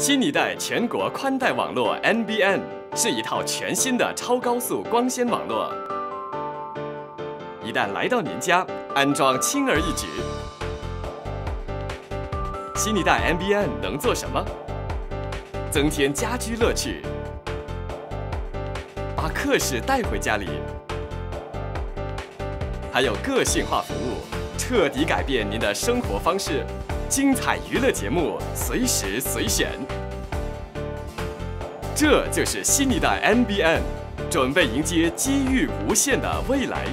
新一代全国宽带网络 NBN 是一套全新的超高速光纤网络，一旦来到您家，安装轻而易举。新一代 NBN 能做什么？增添家居乐趣，把客室带回家里，还有个性化服务，彻底改变您的生活方式。精彩娱乐节目随时随选，这就是新一代 NBN，准备迎接机遇无限的未来。